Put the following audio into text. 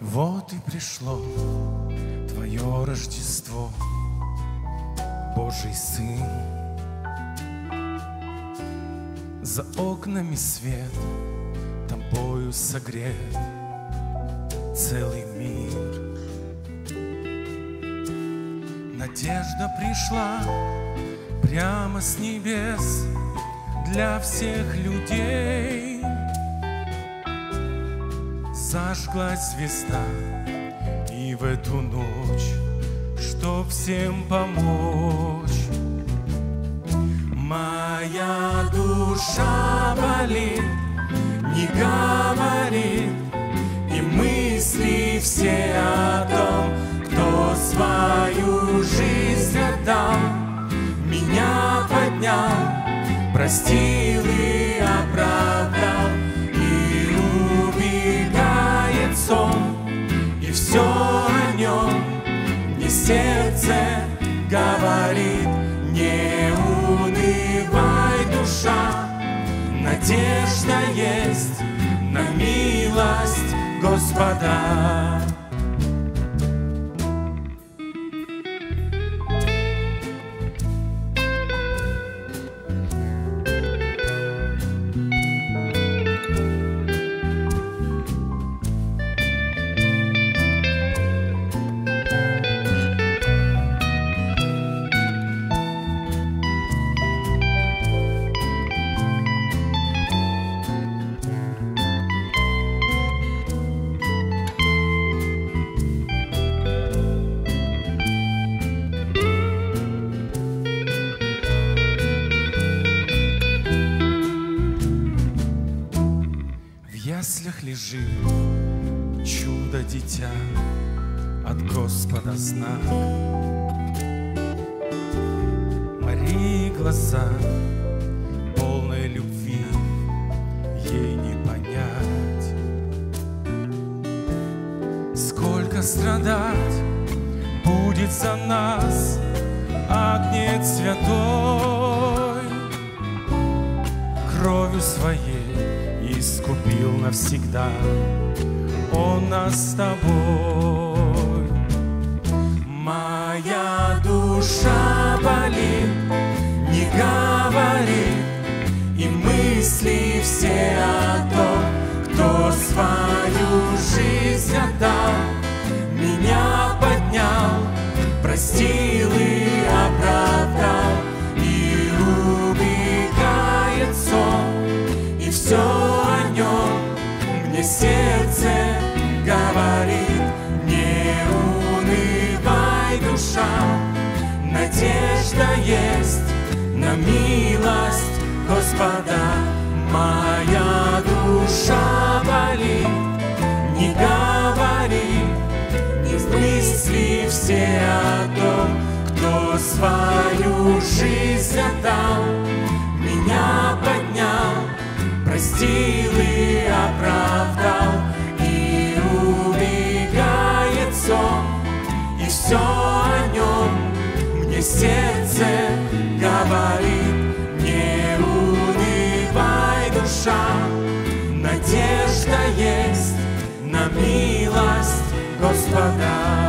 Вот и пришло Твое Рождество, Божий Сын. За окнами свет, тобою согрет целый мир. Надежда пришла прямо с небес для всех людей. Зажглась звезда, и в эту ночь, чтоб всем помочь, Моя душа болит, все о том, кто свою жизнь отдал, Меня поднял, простил и оправдал, И убегает сон, и все о нем Мне сердце говорит, не унывай, душа, Надежда есть на милость Господа. Яслях лежит чудо-дитя от Господа знак. Марии глаза полной любви ей не понять. Сколько страдать будет за нас Агнец святой кровью своей искупил навсегда Он нас с тобой. Моя душа болит, не говорит, И мысли все о том, кто свою жизнь отдал, Меня поднял, простил надежда есть на милость Господа. Моя душа болит, не говори, не мысли все о том, кто свою жизнь отдал, меня поднял, простил сердце говорит, не унывай, душа, надежда есть на милость Господа.